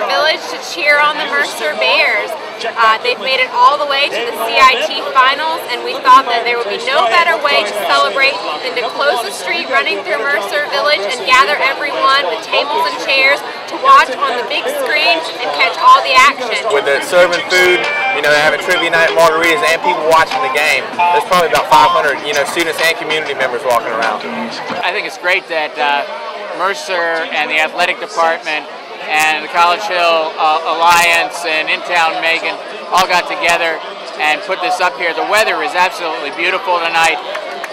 Village to cheer on the Mercer Bears. Uh, they've made it all the way to the CIT finals, and we thought that there would be no better way to celebrate than to close the street running through Mercer Village and gather everyone with tables and chairs to watch on the big screen and catch all the action. With the serving food, you know, having trivia night, margaritas, and people watching the game, there's probably about 500, you know, students and community members walking around. I think it's great that uh, Mercer and the athletic department and the College Hill uh, Alliance and In-Town Macon all got together and put this up here. The weather is absolutely beautiful tonight.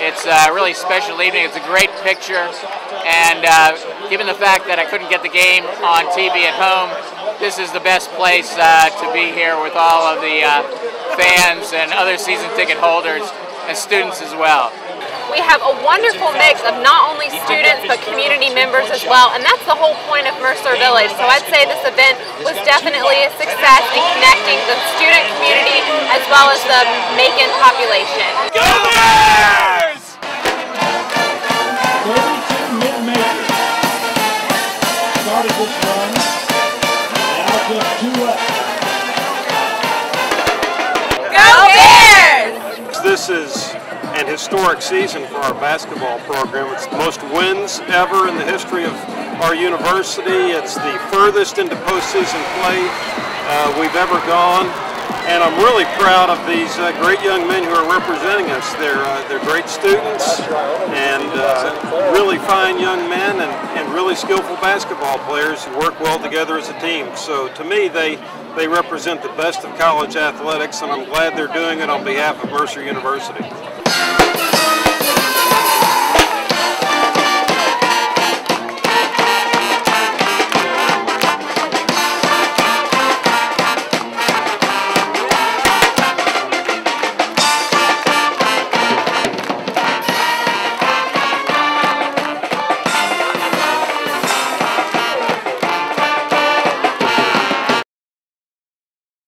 It's a really special evening. It's a great picture. And uh, given the fact that I couldn't get the game on TV at home, this is the best place uh, to be here with all of the uh, fans and other season ticket holders and students as well we have a wonderful mix of not only students but community members as well, and that's the whole point of Mercer Village. So I'd say this event was definitely a success in connecting the student community as well as the Macon population. Go Bears! Started this run, now just two left. Go Bears! This is an historic season for our basketball program. It's the most wins ever in the history of our university. It's the furthest into postseason play uh, we've ever gone. And I'm really proud of these uh, great young men who are representing us. They're, uh, they're great students and uh, really fine young men and, and really skillful basketball players who work well together as a team. So to me, they, they represent the best of college athletics, and I'm glad they're doing it on behalf of Mercer University.